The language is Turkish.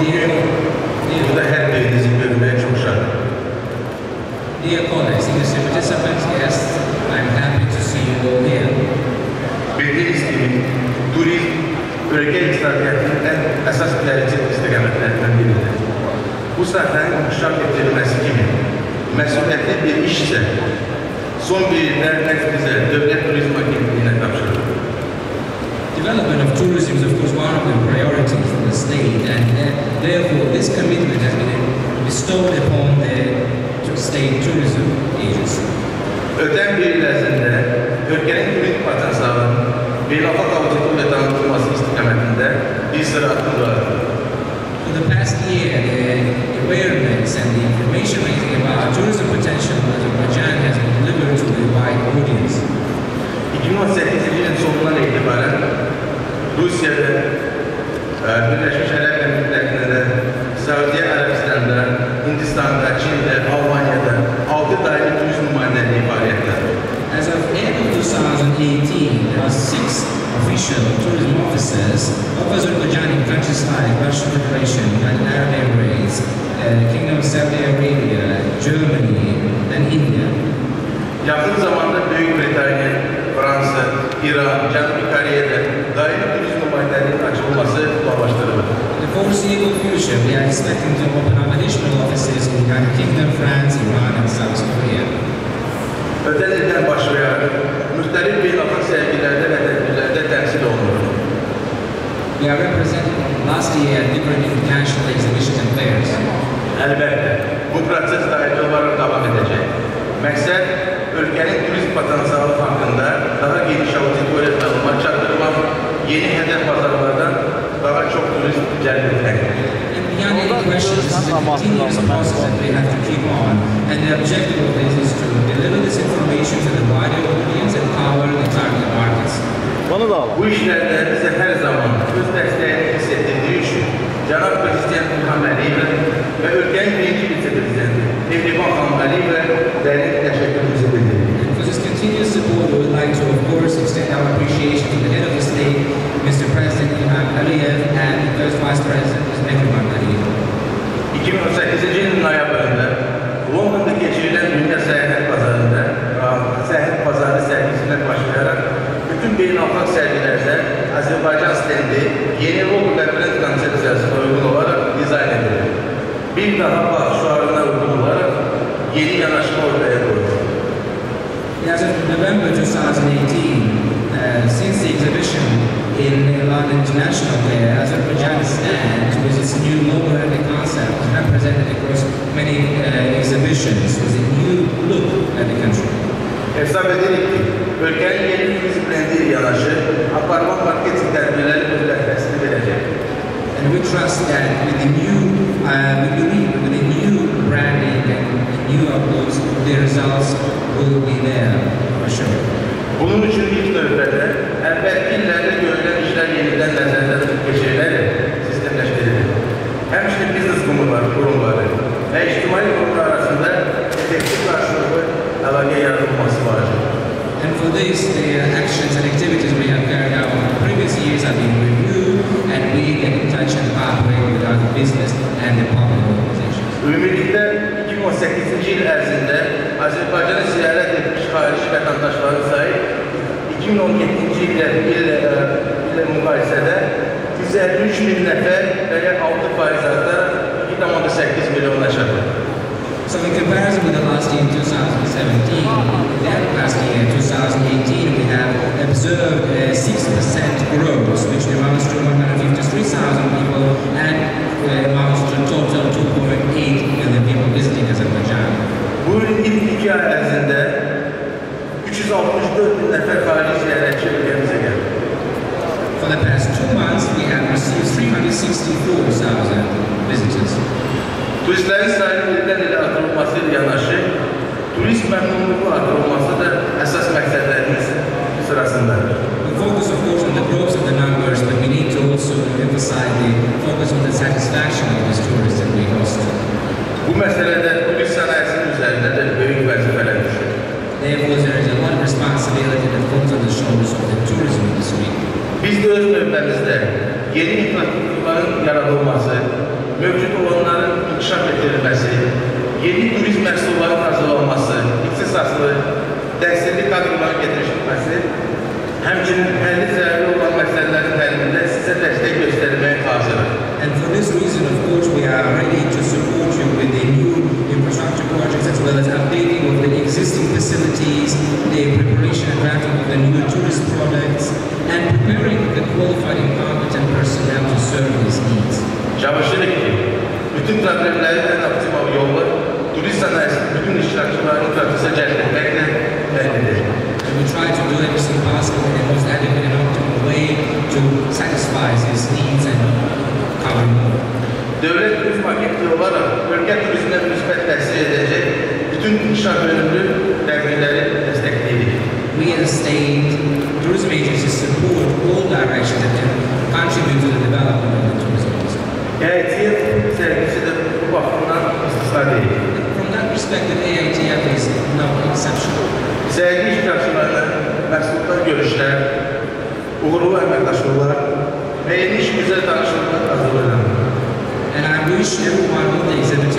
Dear, to the happy this pilgrimage Ocean. Dear colleagues, industry participants, guests, I'm happy to see you all here. Bildiğiniz turizm bölge istatistikten esas derece istikametlerden biridir. Bu sahnenin şart edilmesi gibi mesuliyetli bir iş ise son birimler nefsize devlet turizm hakimliğine kapsılır. Development of tourism is of therefore this commitment has been bestowed upon the state tourism agency. Ötən bir il ərzində ölkənin turizm potensialının beynəlxalq auditoriyaya tanıtılması istiqamətində bir sıra addımlar. For the past year, six official tourism officers of Azerbaijan in countries like Russian Federation, United Arab Emirates, uh, Kingdom of Saudi Arabia, Germany, and India. Yakın zamanda Büyük Britanya, Fransa, İran, Canubi Kore'de daimi turizm nümayendeliğinin açılması. In the foreseeable future, we are expecting to open up additional offices in the United Kingdom, France, Iran, and South Korea. İldən başlayarak və tədbirlərdə təmsil olunur. We are represented last year at different international exhibitions and fairs. Əlbəttə, bu proses daimi olaraq davam edəcək. Məqsəd ölkənin turizm potensialı haqqında daha geniş auditoriya məlumat çatdırmaq, yeni hədəf bazarlardan daha turist cəlb etməkdir. And beyond any questions, this is a continuous process that we have to keep on. And the objective of this is to deliver this information to the wider audience and power the target markets. Bana da al. Bu işlərdə bizə hər zaman öz dəstəyini hiss etdirdiyi üçün Cənab Prezident İlham Əliyevə və ölkənin birinci vitse-prezidenti Mehriban xanım Əliyevə dərin təşəkkürümüzü bildiririk. For this continuous support, we would like to, of course, extend our appreciation to the head of the state, Mr. President Ilham Aliyev, and the first Vice President, Ms. Mehriban Aliyev. 2018 yılın noyabrında London'da geçirilen Dünya Seyahat Pazarı'nda Seyahat Pazarı sergisinden başlayarak bütün beynəlxalq sergilerde Azerbaycan stendi yeni logo ve brand konsepsiyasına uygun olarak dizayn edildi. Bir daha bak şuarına uygun olarak yeni yanaşma ortaya koydu. As of November 2018, uh, since the exhibition in London International Fair, Azerbaijan stand with its new logo and the concept represented across many uh, exhibitions with a new look at the country. Hesap edirik ki ülkenin yeni brendi yanaşı apartman özelleşmesini verecek. And we trust that with the new, uh, we believe with the new branding and the new uploads, the results will be there for sure. Bunun için ilk növbədə əvvəlki illərdə görülən işlər yenidən nəzərdən keçirilərək sistemləşdirilir. Həmçinin biznes qurumları, qurumları və ictimai qurumlar arasında effektiv qarşılıqlı əlaqə yaradılması vacibdir. And for this, the actions and activities business and the public organizations. Ümumilikdə 2018-ci il ərzində Azərbaycanı ziyarət etmiş xarici vətəndaşların sayı 2017-ci illə illə, illə müqayisədə 153 min nəfər və ya 6 faiz artaraq 2,8 milyona çatır. So in comparison with the last year, 2017, that past year, 2018, we 364 min nəfər xarici ziyarətçi ölkəmizə gəldi. For the past two months, we have received 364,000 visitors. Turistlərin sayının ildən ilə yanaşı, turist məmnunluğu artırılması da əsas məqsədlərimiz sırasındadır. We focus, of course, on the growth of the numbers, but we need to also emphasize the focus on the göz önlerimizde yeni infrastrukturların yaratılması, mevcut olanların inkişaf ettirilmesi, yeni turizm məhsullarının hazırlanması, ixtisaslı, dərsli kadroların getirilmesi, həmçinin əlli zərərli olan məsələlərin təlimində sizə dəstək göstərməyə hazırıq. And for this reason, of course, we are ready to support you with the new infrastructure projects as well as updating of the existing facilities, the ən optimal yolla turist sənayesinin bütün iştirakçılarını prosese cəlb etməklə əldə edək. And we try to do everything possible in the most adequate and optimal way to satisfy these needs and cover more. Dövlət turizm agentliyi olaraq bölgə turizminə müsbət təsir edəcək bütün inkişaf yönümlü tədbirləri dəstəkləyirik. We as state tourism agencies support all directions görüşler, uğurlu əməkdaşlıqlar və yeni iş güzel danışıqlar arzu edirəm. And I wish everyone who takes the